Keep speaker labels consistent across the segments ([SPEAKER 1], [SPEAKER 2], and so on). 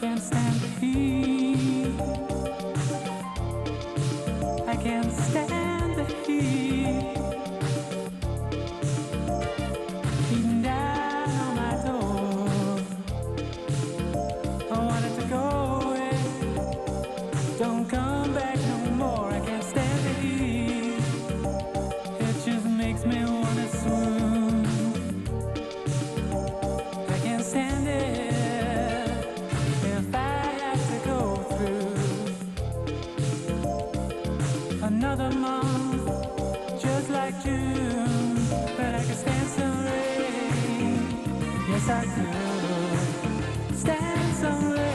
[SPEAKER 1] can't stand the heat. I can't stand the heat. I could stand some rain.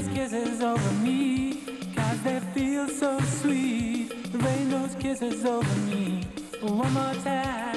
[SPEAKER 1] those kisses over me, cause they feel so sweet. Rain those kisses over me, one more time.